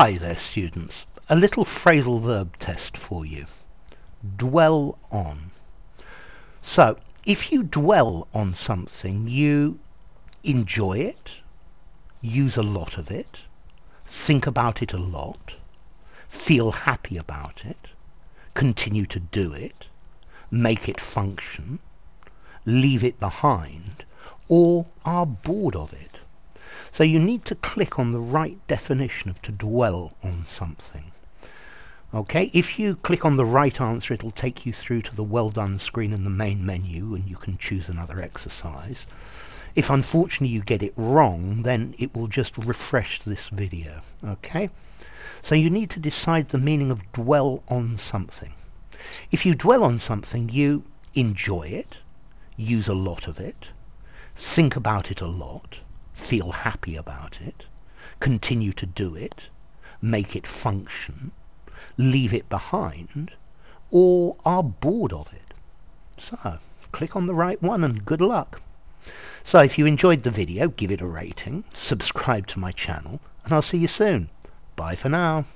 Hi there students, a little phrasal verb test for you. Dwell on. So, if you dwell on something, you enjoy it, use a lot of it, think about it a lot, feel happy about it, continue to do it, make it function, leave it behind, or are bored of it. So you need to click on the right definition of to dwell on something. Okay, if you click on the right answer it'll take you through to the well done screen in the main menu and you can choose another exercise. If unfortunately you get it wrong then it will just refresh this video. Okay, so you need to decide the meaning of dwell on something. If you dwell on something you enjoy it, use a lot of it, think about it a lot, feel happy about it, continue to do it, make it function, leave it behind, or are bored of it. So, click on the right one and good luck. So if you enjoyed the video, give it a rating, subscribe to my channel, and I'll see you soon. Bye for now.